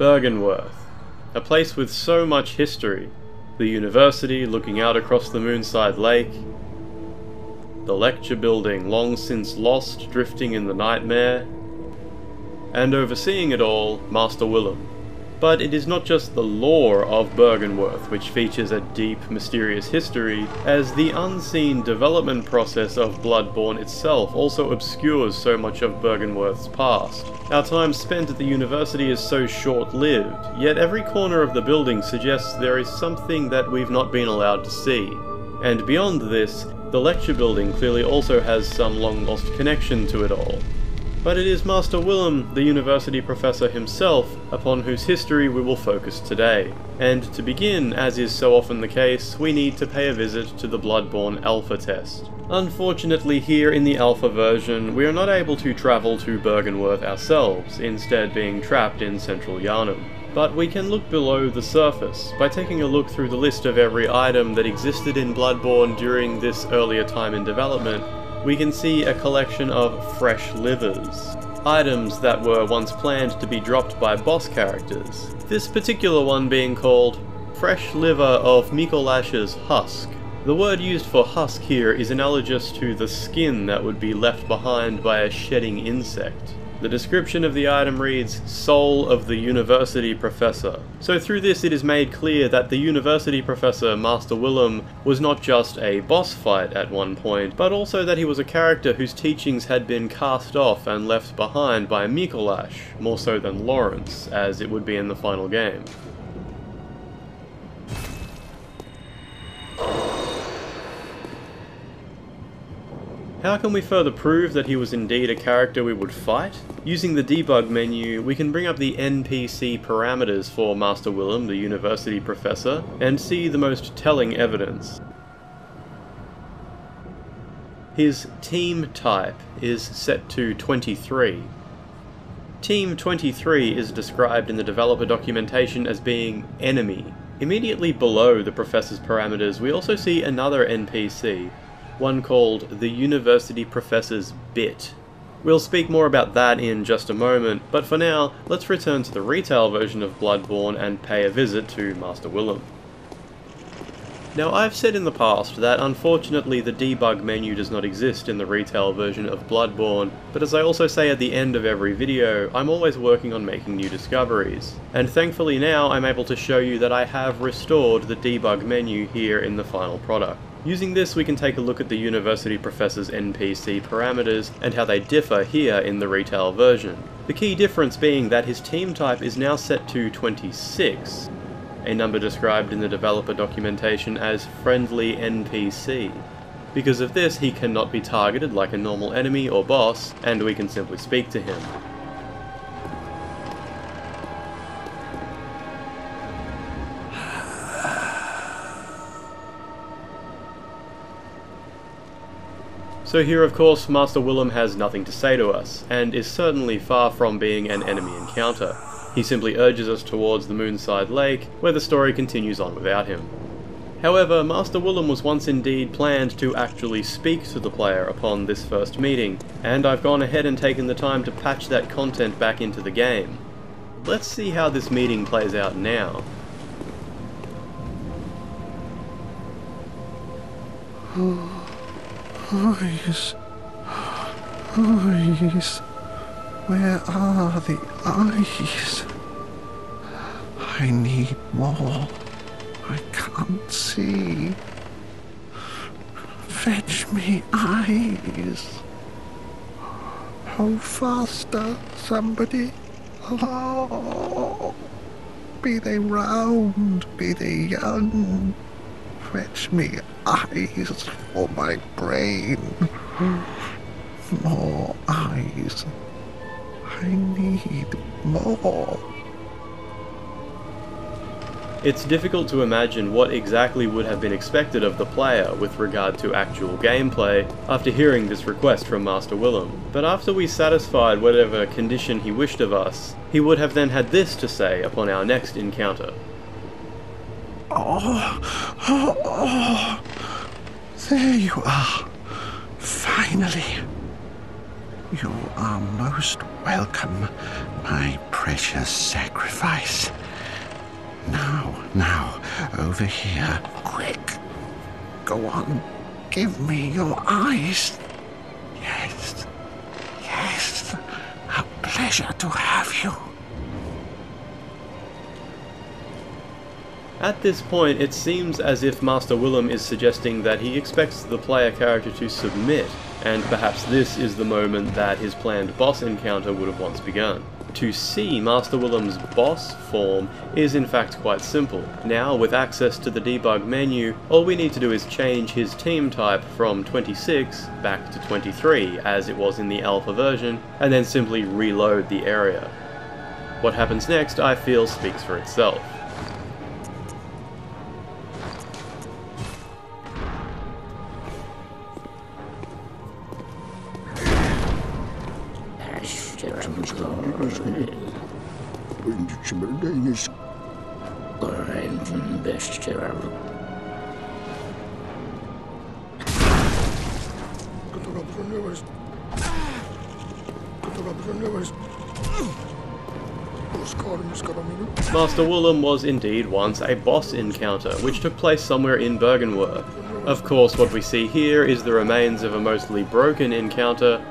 Byrgenwerth, a place with so much history. The university looking out across the Moonside Lake, the lecture building long since lost drifting in the nightmare, and overseeing it all, Master Willem. But it is not just the lore of Byrgenwerth which features a deep, mysterious history, as the unseen development process of Bloodborne itself also obscures so much of Byrgenwerth's past. Our time spent at the university is so short-lived, yet every corner of the building suggests there is something that we've not been allowed to see. And beyond this, the lecture building clearly also has some long-lost connection to it all. But it is Master Willem, the university professor himself, upon whose history we will focus today. And to begin, as is so often the case, we need to pay a visit to the Bloodborne Alpha test. Unfortunately here in the Alpha version, we are not able to travel to Byrgenwerth ourselves, instead being trapped in central Yharnam. But we can look below the surface, by taking a look through the list of every item that existed in Bloodborne during this earlier time in development, we can see a collection of fresh livers. Items that were once planned to be dropped by boss characters. This particular one being called Fresh Liver of Micolash's Husk. The word used for husk here is analogous to the skin that would be left behind by a shedding insect. The description of the item reads, Soul of the University Professor. So through this it is made clear that the University Professor, Master Willem, was not just a boss fight at one point, but also that he was a character whose teachings had been cast off and left behind by Micolash, more so than Lawrence, as it would be in the final game. How can we further prove that he was indeed a character we would fight? Using the debug menu, we can bring up the NPC parameters for Master Willem, the university professor, and see the most telling evidence. His team type is set to 23. Team 23 is described in the developer documentation as being enemy. Immediately below the professor's parameters, we also see another NPC, one called The University Professor's Bit. We'll speak more about that in just a moment, but for now, let's return to the retail version of Bloodborne and pay a visit to Master Willem. Now I've said in the past that unfortunately the debug menu does not exist in the retail version of Bloodborne, but as I also say at the end of every video, I'm always working on making new discoveries. And thankfully now I'm able to show you that I have restored the debug menu here in the final product. Using this we can take a look at the university professor's NPC parameters and how they differ here in the retail version. The key difference being that his team type is now set to 26, a number described in the developer documentation as friendly NPC. Because of this he cannot be targeted like a normal enemy or boss, and we can simply speak to him. So here of course Master Willem has nothing to say to us, and is certainly far from being an enemy encounter. He simply urges us towards the Moonside Lake, where the story continues on without him. However, Master Willem was once indeed planned to actually speak to the player upon this first meeting, and I've gone ahead and taken the time to patch that content back into the game. Let's see how this meeting plays out now. Eyes. Eyes. Where are the eyes? I need more. I can't see. Fetch me eyes. Oh, faster, somebody. Oh, be they round, be they young. Fetch me eyes for my brain. More eyes. I need more. It's difficult to imagine what exactly would have been expected of the player with regard to actual gameplay after hearing this request from Master Willem, but after we satisfied whatever condition he wished of us, he would have then had this to say upon our next encounter. Oh, oh, oh. There you are. Finally. You are most Welcome, my precious sacrifice. Now, now, over here, quick. Go on, give me your eyes. Yes, yes, a pleasure to have you. At this point, it seems as if Master Willem is suggesting that he expects the player character to submit, and perhaps this is the moment that his planned boss encounter would have once begun. To see Master Willem's boss form is in fact quite simple. Now, with access to the debug menu, all we need to do is change his team type from 26 back to 23, as it was in the alpha version, and then simply reload the area. What happens next, I feel, speaks for itself. Master Willem was indeed once a boss encounter, which took place somewhere in Byrgenwerth. Of course, what we see here is the remains of a mostly broken encounter,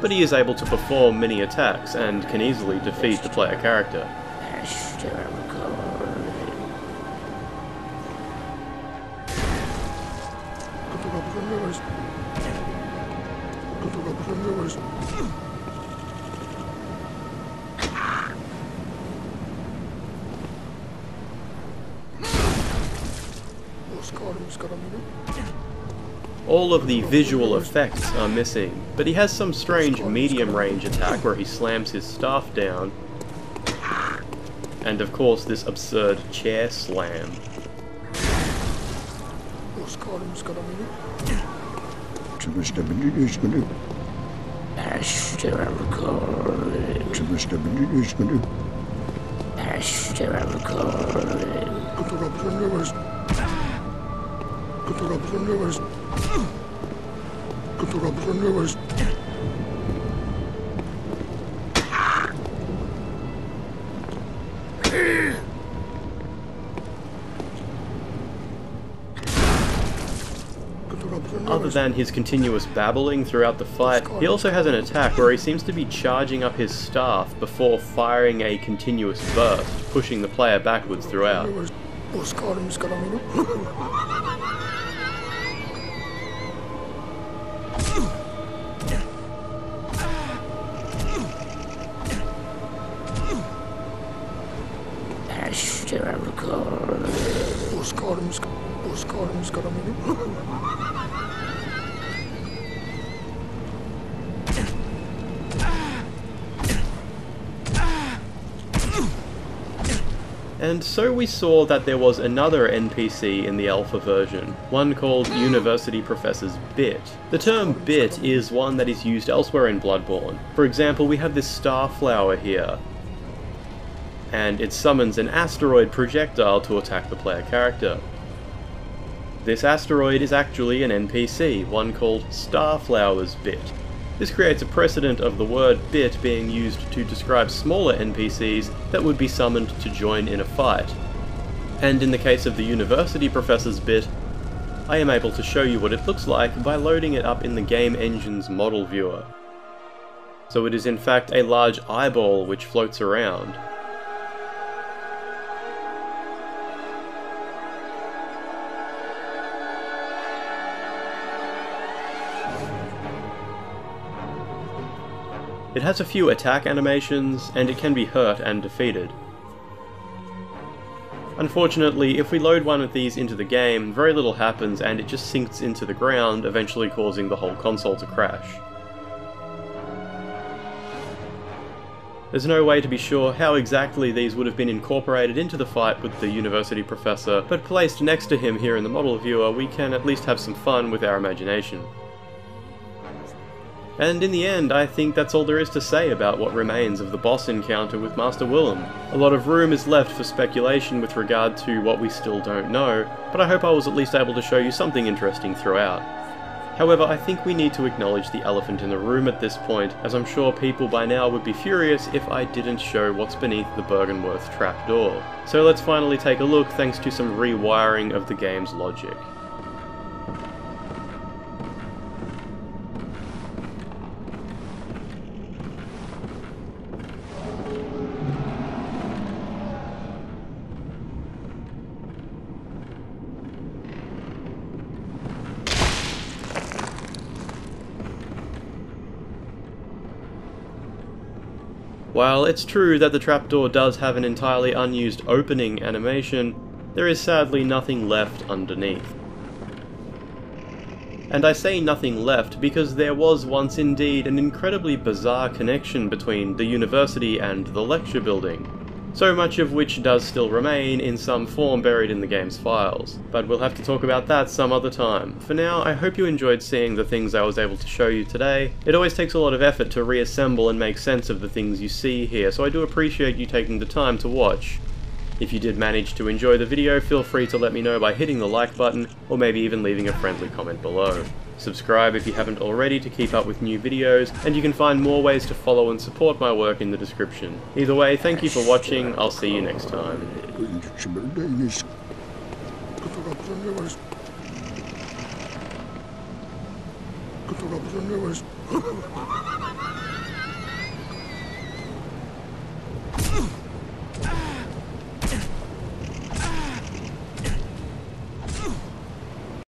but he is able to perform many attacks and can easily defeat the player character. All of the visual effects are missing, but he has some strange medium range attack where he slams his staff down. And of course this absurd chair slam. Other than his continuous babbling throughout the fight, he also has an attack where he seems to be charging up his staff before firing a continuous burst, pushing the player backwards throughout. And so we saw that there was another NPC in the alpha version, one called University Professor's Bit. The term bit is one that is used elsewhere in Bloodborne. For example, we have this star flower here, and it summons an asteroid projectile to attack the player character. This asteroid is actually an NPC, one called Starflower's Bit. This creates a precedent of the word bit being used to describe smaller NPCs that would be summoned to join in a fight. And in the case of the university professor's bit, I am able to show you what it looks like by loading it up in the game engine's model viewer. So it is in fact a large eyeball which floats around, It has a few attack animations, and it can be hurt and defeated. Unfortunately, if we load one of these into the game, very little happens and it just sinks into the ground, eventually causing the whole console to crash. There's no way to be sure how exactly these would have been incorporated into the fight with the university professor, but placed next to him here in the model viewer, we can at least have some fun with our imagination. And in the end, I think that's all there is to say about what remains of the boss encounter with Master Willem. A lot of room is left for speculation with regard to what we still don't know, but I hope I was at least able to show you something interesting throughout. However, I think we need to acknowledge the elephant in the room at this point, as I'm sure people by now would be furious if I didn't show what's beneath the Byrgenwerth trapdoor. So let's finally take a look thanks to some rewiring of the game's logic. While it's true that the trapdoor does have an entirely unused opening animation, there is sadly nothing left underneath. And I say nothing left because there was once indeed an incredibly bizarre connection between the university and the lecture building, so much of which does still remain in some form buried in the game's files. But we'll have to talk about that some other time. For now, I hope you enjoyed seeing the things I was able to show you today. It always takes a lot of effort to reassemble and make sense of the things you see here, so I do appreciate you taking the time to watch. If you did manage to enjoy the video, feel free to let me know by hitting the like button, or maybe even leaving a friendly comment below. Subscribe if you haven't already to keep up with new videos, and you can find more ways to follow and support my work in the description. Either way, thank you for watching, I'll see you next time.